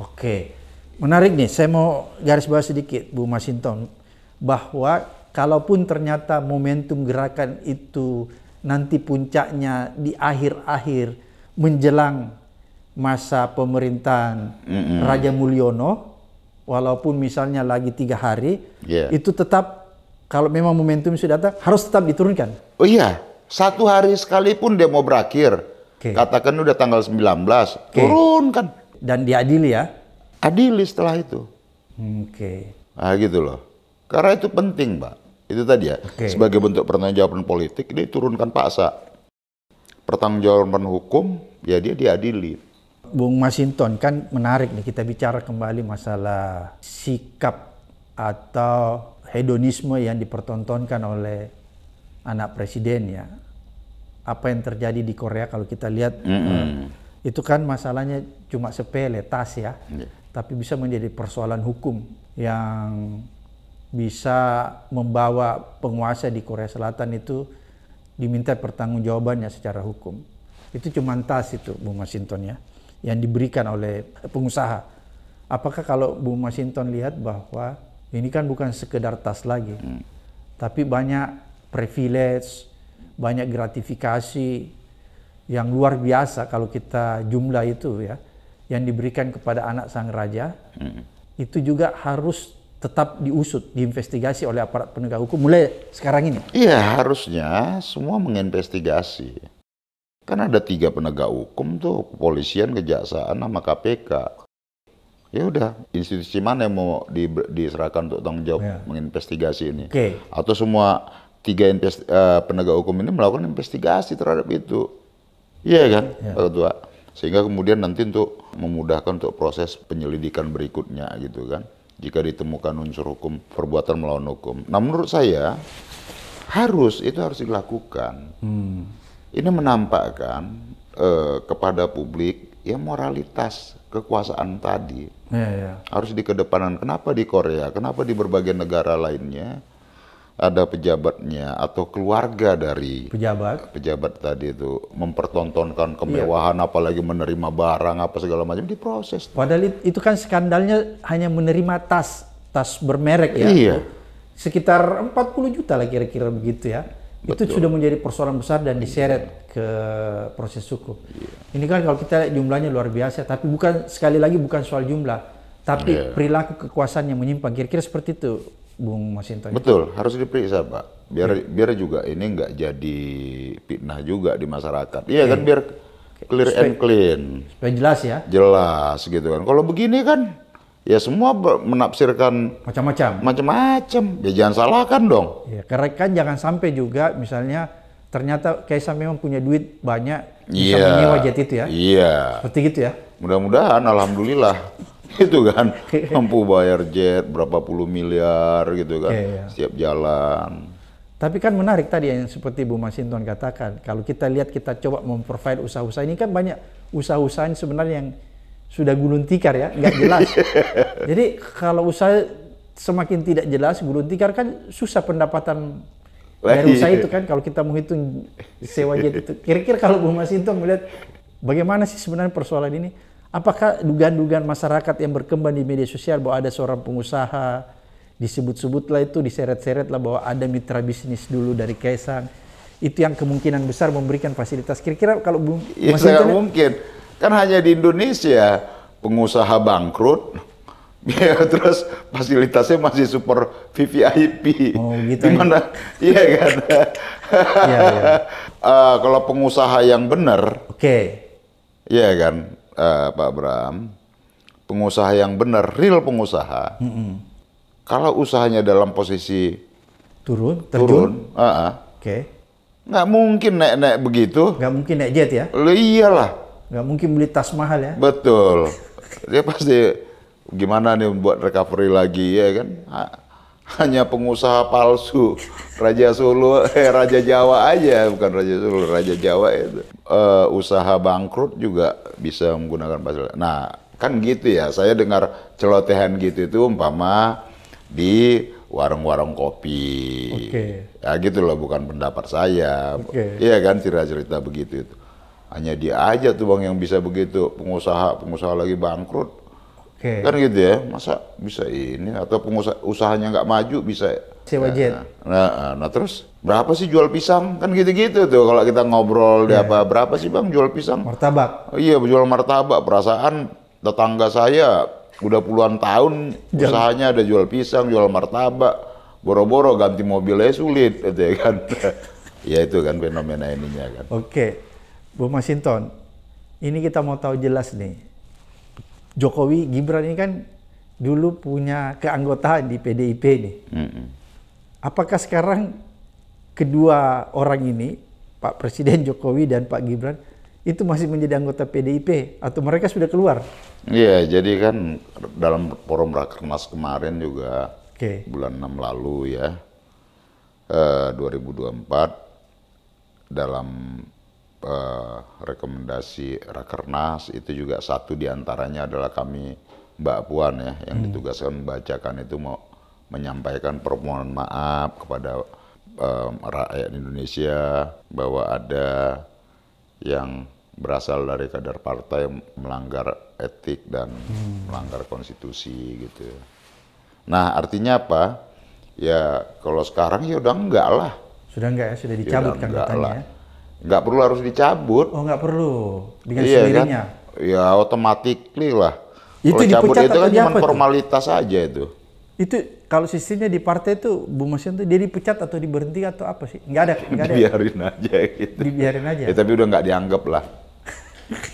Oke, menarik nih. Saya mau garis bawah sedikit, Bu Masinton, bahwa kalaupun ternyata momentum gerakan itu nanti puncaknya di akhir-akhir menjelang masa pemerintahan Raja Mulyono, walaupun misalnya lagi tiga hari, Iya. itu tetap kalau memang momentum sudah datang harus tetap diturunkan. Oh iya, satu hari sekalipun dia mau berakhir, Oke. katakan udah tanggal 19, turunkan. Dan diadili ya. Adili setelah itu. Oke. Nah gitu loh. Karena itu penting, Mbak. Itu tadi ya, Oke. sebagai bentuk pertanggungjawaban politik, dia turunkan paksa. Pertanggungjawaban hukum, ya dia diadili. Bung Masinton kan menarik nih kita bicara kembali masalah sikap atau hedonisme yang dipertontonkan oleh anak presiden ya. Apa yang terjadi di Korea kalau kita lihat eh, itu kan masalahnya cuma sepele tas ya, Iya. tapi bisa menjadi persoalan hukum yang bisa membawa penguasa di Korea Selatan itu diminta pertanggungjawabannya secara hukum. Itu cuma tas itu, Bung Masinton ya, yang diberikan oleh pengusaha. Apakah kalau Bung Masinton lihat bahwa ini kan bukan sekedar tas lagi, tapi banyak privilege, banyak gratifikasi yang luar biasa kalau kita jumlah itu ya, yang diberikan kepada anak sang raja, itu juga harus tetap diusut, diinvestigasi oleh aparat penegak hukum mulai sekarang ini. Iya, harusnya semua menginvestigasi. Kan ada tiga penegak hukum tuh, kepolisian, kejaksaan, sama KPK. Ya udah, institusi mana yang mau di- diserahkan untuk tanggung jawab Ya. menginvestigasi ini? Oke. Atau semua tiga invest- eh, penegak hukum ini melakukan investigasi terhadap itu? Iya kan, Pak Ketua? Sehingga kemudian nanti untuk memudahkan untuk proses penyelidikan berikutnya gitu kan. Jika ditemukan unsur hukum perbuatan melawan hukum. Nah menurut saya harus itu harus dilakukan. Ini menampakkan eh, kepada publik ya moralitas kekuasaan tadi Ya, ya. harus dikedepanan. Kenapa di Korea? Kenapa di berbagai negara lainnya ada pejabatnya atau keluarga dari Pejabat. pejabat tadi itu mempertontonkan kemewahan, apalagi menerima barang apa segala macam diproses. Padahal it- itu kan skandalnya hanya menerima tas, tas bermerek ya. Iya. Sekitar 40 juta lah kira-kira begitu ya. Itu sudah menjadi persoalan besar dan diseret ke proses hukum. Ini kan kalau kita lihat jumlahnya luar biasa, tapi bukan sekali lagi bukan soal jumlah, tapi perilaku kekuasaan yang menyimpang. Kira-kira seperti itu, Bung Masinton. Betul, harus diperiksa Pak. Biar biar juga ini nggak jadi fitnah juga di masyarakat. Iya kan biar clear and clean. Supaya jelas ya, Jelas gitu kan. Kalau begini kan ya semua menafsirkan macam-macam. macam-macam. Ya jangan salahkan dong. Ya, karena kan jangan sampai juga misalnya ternyata Kaisang memang punya duit banyak bisa Iya. menyewa jet itu ya. Iya. Seperti gitu ya. Mudah-mudahan, alhamdulillah, (laughs) itu kan (laughs) mampu bayar jet berapa puluh miliar gitu kan, Iya, iya. setiap jalan. Tapi kan menarik tadi yang seperti Bu Masinton katakan, kalau kita lihat kita coba memprovide usaha-usaha ini kan banyak usaha-usaha yang sebenarnya yang sudah gulung tikar ya, nggak jelas. (laughs) Jadi kalau usaha semakin tidak jelas, gulung tikar kan susah pendapatan dari usaha itu kan kalau kita menghitung sewa jet itu. Kira-kira kalau Bu Masinton melihat bagaimana sih sebenarnya persoalan ini? Apakah dugaan-dugaan masyarakat yang berkembang di media sosial bahwa ada seorang pengusaha disebut-sebutlah itu diseret-seret lah bahwa ada mitra bisnis dulu dari Kaisang itu yang kemungkinan besar memberikan fasilitas kira-kira kalau Bu Ya Mas sangat Hinton- mungkin. Kan hanya di Indonesia pengusaha bangkrut, (laughs) ya terus fasilitasnya masih super VVIP. Oh, gitu Di mana? (laughs) Iya kan. Iya, iya. (laughs) Eh, kalau pengusaha yang benar, oke Iya kan, eh, Pak Bram. Pengusaha yang benar, real pengusaha. Kalau usahanya dalam posisi turun terjun turun, ah, ah, oke nggak mungkin naik-naik begitu. nggak mungkin naik jet ya Lo iyalah, nggak mungkin beli tas mahal ya betul. (laughs) Dia pasti gimana nih buat recovery lagi ya kan? Ha- Hanya pengusaha palsu, Raja Solo, eh Raja Jawa aja, bukan Raja Solo, Raja Jawa itu. Eh, usaha bangkrut juga bisa menggunakan fasilitas. Nah, kan gitu ya. Saya dengar celotehan gitu itu umpama di warung-warung kopi. Oke. Ya gitu loh, bukan pendapat saya. Oke. Iya kan cerita-cerita begitu itu. Hanya dia aja tuh bang yang bisa begitu, pengusaha pengusaha lagi bangkrut. Oke. Kan gitu ya, masa bisa ini atau pengusaha usahanya nggak maju bisa Sewa jet. Nah, nah, nah, terus berapa sih jual pisang? Kan gitu-gitu tuh kalau kita ngobrol di Iya. apa berapa sih bang jual pisang? Martabak. Oh, iya jual martabak. Perasaan tetangga saya udah puluhan tahun usahanya ada jual pisang, jual martabak. Boro-boro ganti mobilnya sulit, gitu ya kan? (laughs) ya itu kan fenomena ininya kan. Oke, Bu Masinton, ini kita mau tahu jelas nih. Jokowi Gibran ini kan dulu punya keanggotaan di PDIP nih. Mm-mm. Apakah sekarang kedua orang ini, Pak Presiden (laughs) Jokowi dan Pak Gibran, itu masih menjadi anggota PDIP atau mereka sudah keluar? Iya, jadi kan dalam forum rakernas kemarin juga Oke. bulan 6 lalu ya, eh, 2024 dalam eh, rekomendasi rakernas itu juga satu di antaranya adalah kami Mbak Puan ya yang ditugaskan membacakan itu mau menyampaikan permohonan maaf kepada eh, rakyat Indonesia bahwa ada yang berasal dari kader partai melanggar etik dan melanggar konstitusi gitu. Nah artinya apa? Ya kalau sekarang ya udah enggak lah. Sudah enggak ya? Sudah Ya dicabut udah kan katanya lah. ya? Enggak perlu harus dicabut. Oh nggak perlu, dengan Iya sendirinya. kan? Ya automatically lah. Itu Kalau cabut dipecat itu kan cuma tuh? formalitas aja itu. Itu kalau sistemnya di partai itu Bu Masinton dia dipecat atau diberhenti atau apa sih? Nggak ada, nggak ada. Dibiarin aja gitu. Dibiarin aja. Ya, tapi udah nggak dianggap lah.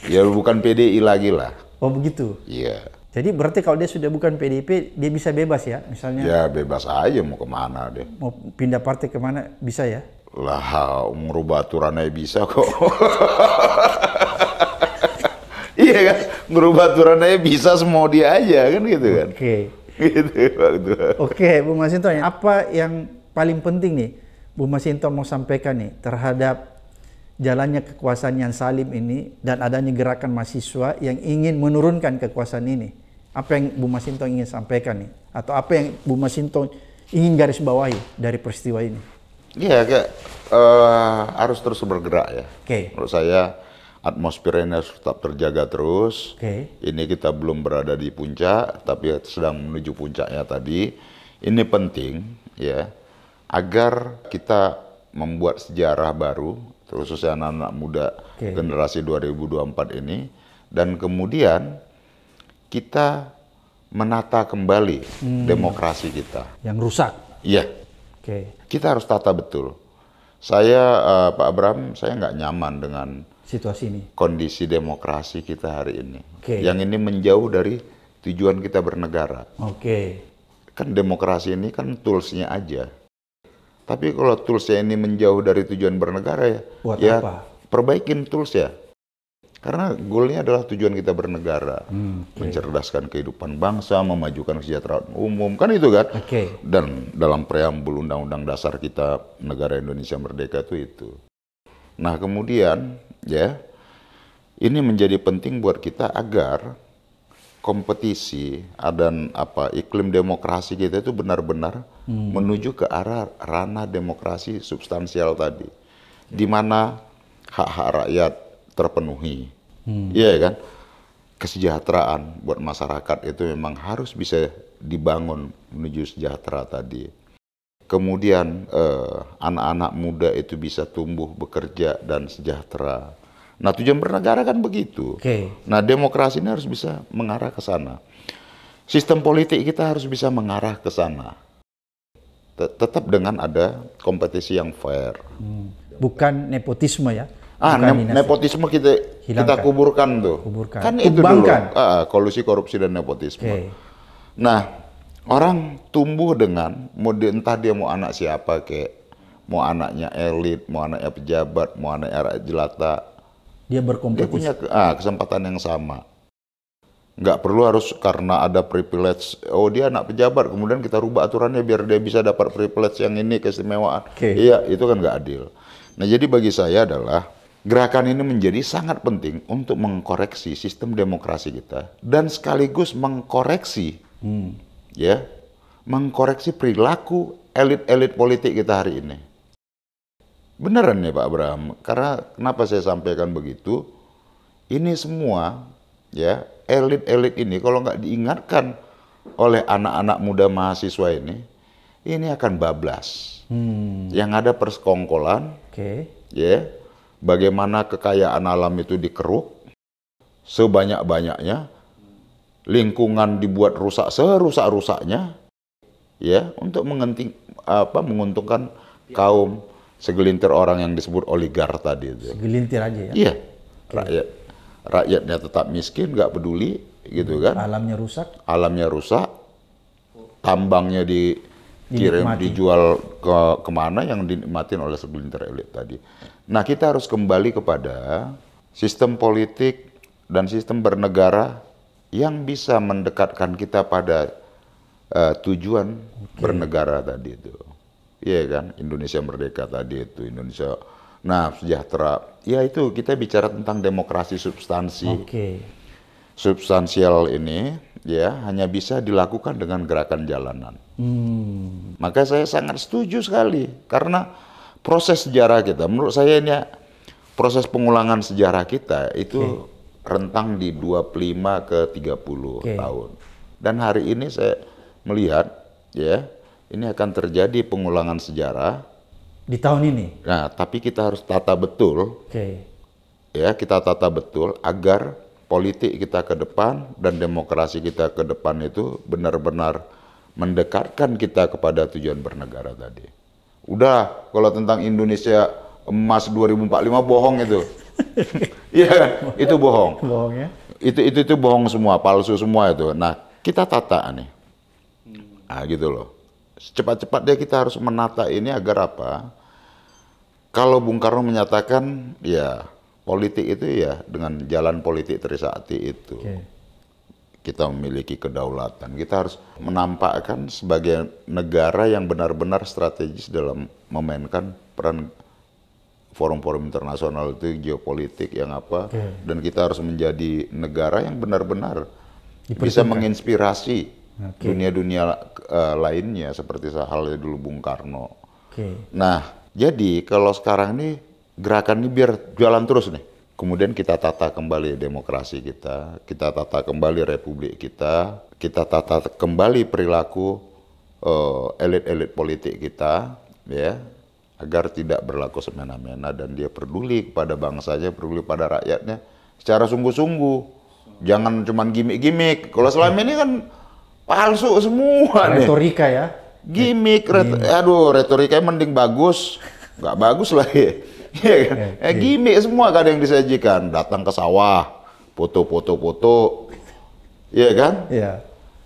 ya bukan PDI lagi lah. Oh begitu. Iya. Jadi berarti kalau dia sudah bukan PDIP, dia bisa bebas ya? Misalnya Ya bebas aja mau ke mana deh. mau pindah partai ke mana bisa ya? Lah, merubah aturannya bisa kok. (laughs) iya kan? Merubah aturannya bisa semua dia aja kan gitu kan. Oke. (laughs) gitu waktu. Oke, Bu Masinton, apa yang paling penting nih Bu Masinton mau sampaikan nih terhadap jalannya kekuasaan yang salim ini dan adanya gerakan mahasiswa yang ingin menurunkan kekuasaan ini? Apa yang Bu Masinton ingin sampaikan nih? Atau apa yang Bu Masinton ingin garis bawahi dari peristiwa ini? Iya kayak eh, harus terus bergerak ya. Oke. Menurut saya atmosfernya harus tetap terjaga terus. Oke. Ini kita belum berada di puncak, tapi sedang menuju puncaknya tadi. Ini penting ya agar kita membuat sejarah baru, khususnya anak-anak muda Oke. generasi 2024 ini, dan kemudian kita menata kembali demokrasi kita. Yang rusak. Iya, Oke. kita harus tata betul. Saya eh, Pak Abram, saya nggak nyaman dengan Situasi ini. kondisi demokrasi kita hari ini. Oke. Yang ini menjauh dari tujuan kita bernegara. Oke. Kan demokrasi ini kan toolsnya aja. Tapi kalau toolsnya ini menjauh dari tujuan bernegara ya, Buat ya apa? perbaikin tools ya. Karena goalnya adalah tujuan kita bernegara, Hmm, oke. mencerdaskan kehidupan bangsa, memajukan kesejahteraan umum, kan itu kan? Oke. Dan dalam preambul Undang-Undang Dasar kita negara Indonesia Merdeka itu itu. Nah kemudian ya ini menjadi penting buat kita agar kompetisi dan apa iklim demokrasi kita itu benar-benar menuju ke arah ranah demokrasi substansial tadi, di mana hak-hak rakyat terpenuhi, iya kan? Kesejahteraan buat masyarakat itu memang harus bisa dibangun menuju sejahtera tadi. Kemudian eh, anak-anak muda itu bisa tumbuh bekerja dan sejahtera. Nah tujuan bernegara kan begitu. Oke. Nah demokrasi ini harus bisa mengarah ke sana. Sistem politik kita harus bisa mengarah ke sana. Tet- Tetap dengan ada kompetisi yang fair. Hmm. Bukan nepotisme ya? Ah, ne- dinasti. nepotisme kita kita Hilangkan. kuburkan tuh. Kuburkan. Kan itu dulu. Ah, kolusi korupsi dan nepotisme. Oke. Nah, orang tumbuh dengan mau dia- entah dia mau anak siapa kayak mau anaknya elit, mau anaknya pejabat, mau anaknya rakyat jelata, Dia dia berkompetisi. punya ke- ah, kesempatan yang sama. Nggak perlu harus karena ada privilege, oh dia anak pejabat, kemudian kita rubah aturannya biar dia bisa dapat privilege yang ini, keistimewaan. Oke. Iya, itu kan nggak adil. Nah, jadi bagi saya adalah gerakan ini menjadi sangat penting untuk mengkoreksi sistem demokrasi kita dan sekaligus mengkoreksi Hmm. ya mengkoreksi perilaku elit-elit politik kita hari ini. Beneran ya Pak Abraham, karena kenapa saya sampaikan begitu? Ini semua ya elit-elit ini kalau nggak diingatkan oleh anak-anak muda mahasiswa ini, ini akan bablas. Hmm. Yang ada persekongkolan, Oke. ya, bagaimana kekayaan alam itu dikeruk sebanyak-banyaknya, lingkungan dibuat rusak serusak-rusaknya, ya, untuk mengenting apa menguntungkan kaum segelintir orang yang disebut oligar tadi itu. Segelintir aja ya. Iya, rakyat rakyatnya tetap miskin, nggak peduli, gitu kan? Alamnya rusak. Alamnya rusak, tambangnya dikirim, dijual ke ke mana yang dinikmatin oleh segelintir elit tadi. Nah, kita harus kembali kepada sistem politik dan sistem bernegara yang bisa mendekatkan kita pada eh, tujuan bernegara tadi itu. Iya kan, Indonesia merdeka tadi itu, Indonesia nah sejahtera. Ya itu kita bicara tentang demokrasi substansi Oke. substansial ini ya hanya bisa dilakukan dengan gerakan jalanan. Hmm. Maka saya sangat setuju sekali karena proses sejarah kita menurut saya ini ya, proses pengulangan sejarah kita itu rentang di 25 ke 30 Oke. tahun. Dan hari ini saya melihat ya ini akan terjadi pengulangan sejarah. Di tahun ini. Nah, tapi kita harus tata betul Oke. ya kita tata betul agar politik kita ke depan dan demokrasi kita ke depan itu benar-benar mendekatkan kita kepada tujuan bernegara tadi. Udah kalau tentang Indonesia emas 2045 bohong itu. (laughs) Iya kan? Itu bohong. Bohong ya. Itu itu itu bohong semua, palsu semua itu. Nah, kita tata nih. Nah, gitu loh. Cepat-cepatnya kita harus menata ini agar apa? Kalau Bung Karno menyatakan ya politik itu ya dengan jalan politik Trisakti itu Oke. Kita memiliki kedaulatan. Kita harus menampakkan sebagai negara yang benar-benar strategis dalam memainkan peran forum-forum internasional itu geopolitik yang apa Oke. dan kita harus menjadi negara yang benar-benar bisa menginspirasi dunia-dunia eh, lainnya seperti halnya dulu Bung Karno. Oke. Nah, jadi kalau sekarang ini gerakan ini biar jalan terus nih. Kemudian kita tata kembali demokrasi kita, kita tata kembali republik kita, kita tata kembali perilaku eh, elit-elit politik kita, ya, agar tidak berlaku semena-mena dan dia peduli kepada bangsanya, peduli pada rakyatnya secara sungguh-sungguh. Jangan cuman gimmick-gimmick. Kalau selama ini kan palsu semua nih. Retorika ya. Gimik, ret- aduh retorikanya mending bagus, nggak bagus lah ya. Iya kan? Eh, gimik semua kadang yang disajikan, datang ke sawah, foto-foto-foto, iya kan? Iya.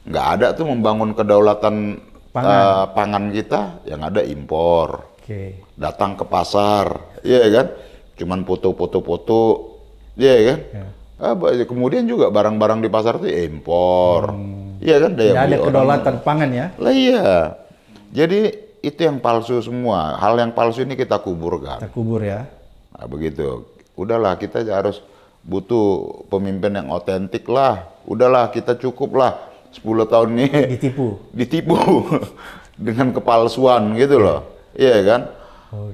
Nggak ada tuh membangun kedaulatan Pangan. eh, pangan kita, yang ada impor. Oke. Datang ke pasar, iya kan? Cuman foto-foto-foto, iya kan? Ah, ba- kemudian juga barang-barang di pasar tuh impor, iya kan? Daya Tidak ada kedaulatan pangan ya. lah iya. Jadi itu yang palsu semua. Hal yang palsu ini kita kuburkan. Kita kubur ya. Nah, begitu. Udahlah kita harus butuh pemimpin yang otentik lah. Udahlah kita cukup lah 10 tahun ini (laughs) Ditipu. ditipu (laughs) dengan kepalsuan gitu loh. Iya kan?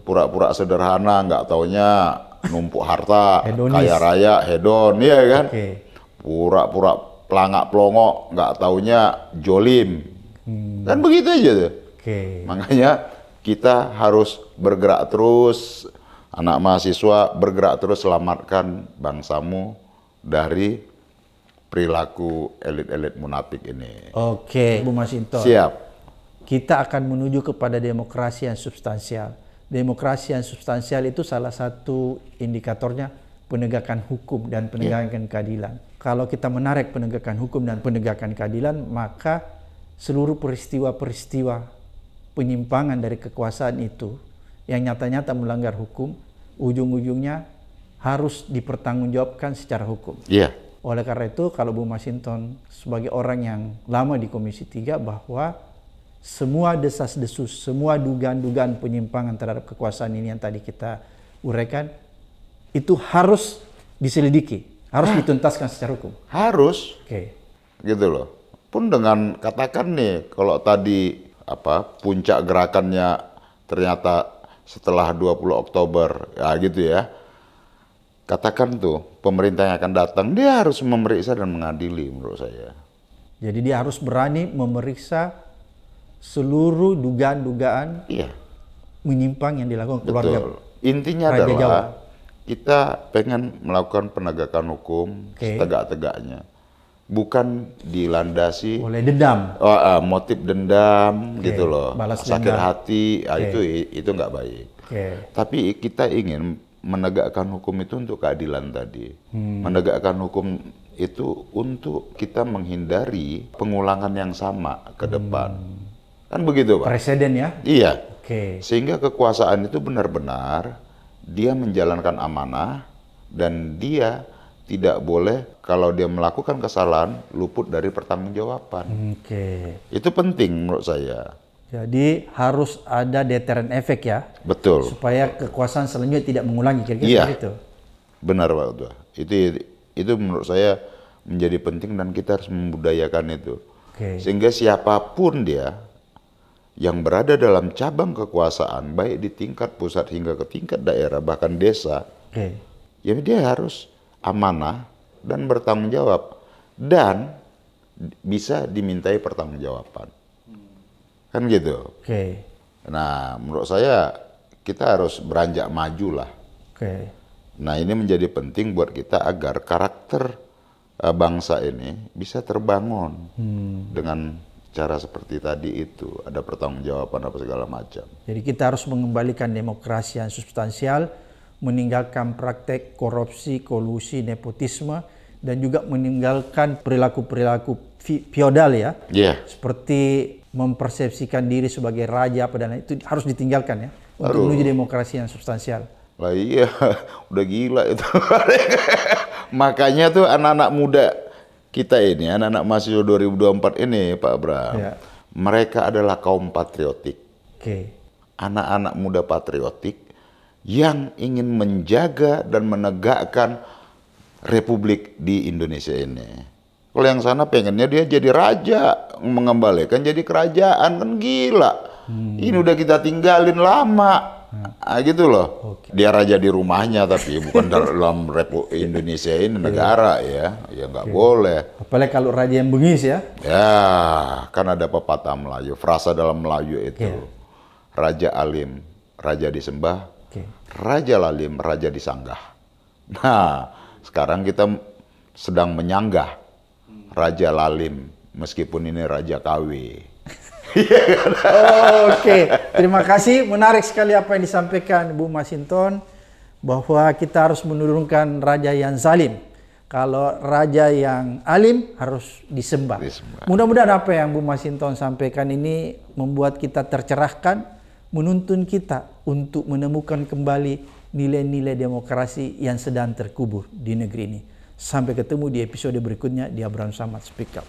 Pura-pura sederhana, nggak taunya numpuk harta, kaya raya, hedon, iya kan? Pura-pura pelangak pelongok, nggak taunya jolim. Hmm. Kan begitu aja tuh. Oke. Makanya kita harus bergerak terus, anak mahasiswa bergerak terus selamatkan bangsamu dari perilaku elit-elit munafik ini. Oke. Bu Masinton. Siap. Kita akan menuju kepada demokrasi yang substansial. Demokrasi yang substansial itu salah satu indikatornya penegakan hukum dan penegakan keadilan. Kalau kita menarik penegakan hukum dan penegakan keadilan, maka seluruh peristiwa-peristiwa penyimpangan dari kekuasaan itu yang nyata-nyata melanggar hukum, ujung-ujungnya harus dipertanggungjawabkan secara hukum. Iya. Oleh karena itu, kalau Bu Masinton sebagai orang yang lama di Komisi 3 bahwa semua desas-desus, semua dugaan-dugaan penyimpangan terhadap kekuasaan ini yang tadi kita uraikan itu harus diselidiki, harus dituntaskan secara hukum. Harus Oke. gitu loh. pun dengan katakan nih kalau tadi apa puncak gerakannya ternyata setelah 20 Oktober ya gitu ya katakan tuh pemerintah yang akan datang dia harus memeriksa dan mengadili menurut saya Jadi dia harus berani memeriksa seluruh dugaan-dugaan iya menyimpang yang dilakukan keluarga. betul intinya Raja adalah Jawa. kita pengen melakukan penegakan hukum Oke. setegak-tegaknya bukan dilandasi Oleh dendam. Oh, ah, motif dendam gitu loh, balas sakit dendam. hati, ah, itu itu nggak baik. Oke. Tapi kita ingin menegakkan hukum itu untuk keadilan tadi, menegakkan hukum itu untuk kita menghindari pengulangan yang sama ke depan, kan begitu pak? Presiden ya. Iya, Oke. sehingga kekuasaan itu benar-benar dia menjalankan amanah dan dia tidak boleh kalau dia melakukan kesalahan luput dari pertanggungjawaban. Oke. Itu penting menurut saya. Jadi harus ada deteren efek ya Betul. supaya kekuasaan selanjutnya tidak mengulangi kira-kira Iya. seperti itu. Benar Pak Ketua. Itu itu menurut saya menjadi penting dan kita harus membudayakan itu. Oke. Sehingga siapa pun dia yang berada dalam cabang kekuasaan baik di tingkat pusat hingga ke tingkat daerah bahkan desa, Oke. ya dia harus amanah dan bertanggung jawab dan bisa dimintai pertanggungjawaban. Kan gitu. Oke. Nah, menurut saya kita harus beranjak maju lah. Oke. Nah, ini menjadi penting buat kita agar karakter eh, bangsa ini bisa terbangun dengan cara seperti tadi itu, ada pertanggungjawaban apa segala macam. Jadi kita harus mengembalikan demokrasi yang substansial, meninggalkan praktek korupsi, kolusi, nepotisme, dan juga meninggalkan perilaku-perilaku feodal ya, Iya. seperti mempersepsikan diri sebagai raja apa dan lain. itu harus ditinggalkan ya untuk menuju demokrasi yang substansial. Lah iya, (laughs) udah gila itu. (laughs) Makanya tuh anak-anak muda kita ini, anak-anak mahasiswa 2024 ini, Pak Bram, Ya. mereka adalah kaum patriotik. Oke. Anak-anak muda patriotik yang ingin menjaga dan menegakkan republik di Indonesia ini. Kalau yang sana pengennya dia jadi raja, mengembalikan jadi kerajaan, kan gila. Ini udah kita tinggalin lama. Ah, gitu loh. Dia raja di rumahnya tapi bukan (laughs) dalam Republik Indonesia ini negara ya. Ya nggak boleh. Apalagi kalau raja yang bengis ya. Ya, kan ada pepatah Melayu, frasa dalam Melayu itu. Iya. Raja alim, raja disembah, Oke. raja lalim, raja disanggah. Nah, sekarang kita sedang menyanggah raja lalim, meskipun ini raja KW. Oh, Oke, terima kasih. Menarik sekali apa yang disampaikan Bu Masinton bahwa kita harus menurunkan raja yang zalim. Kalau raja yang alim harus disembah. Disembah. Mudah-mudahan apa yang Bu Masinton sampaikan ini membuat kita tercerahkan, menuntun kita untuk menemukan kembali nilai-nilai demokrasi yang sedang terkubur di negeri ini. Sampai ketemu di episode berikutnya di Abraham Samad Speak Up.